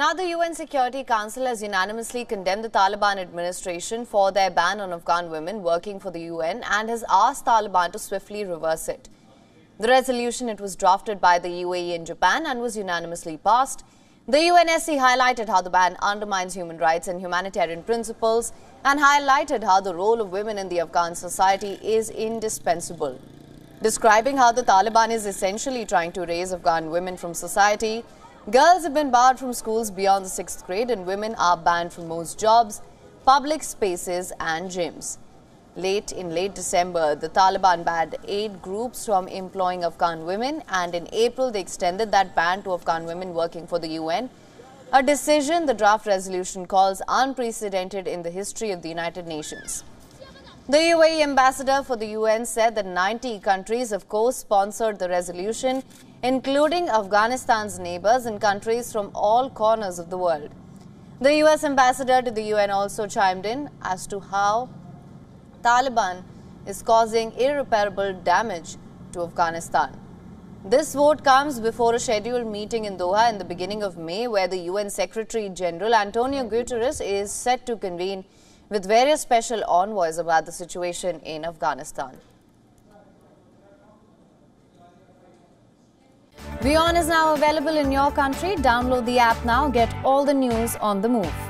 Now, the UN Security Council has unanimously condemned the Taliban administration for their ban on Afghan women working for the UN and has asked Taliban to swiftly reverse it. The resolution it was drafted by the UAE and Japan and was unanimously passed. The UNSC highlighted how the ban undermines human rights and humanitarian principles and highlighted how the role of women in the Afghan society is indispensable. Describing how the Taliban is essentially trying to raise Afghan women from society, Girls have been barred from schools beyond the sixth grade and women are banned from most jobs, public spaces and gyms. Late in late December, the Taliban banned eight groups from employing Afghan women and in April they extended that ban to Afghan women working for the UN. A decision the draft resolution calls unprecedented in the history of the United Nations. The UAE ambassador for the UN said that 90 countries have co-sponsored the resolution, including Afghanistan's neighbors and countries from all corners of the world. The US ambassador to the UN also chimed in as to how Taliban is causing irreparable damage to Afghanistan. This vote comes before a scheduled meeting in Doha in the beginning of May where the UN Secretary General Antonio Guterres is set to convene with various special envoys about the situation in Afghanistan. WION is now available in your country. Download the app now. Get all the news on the move.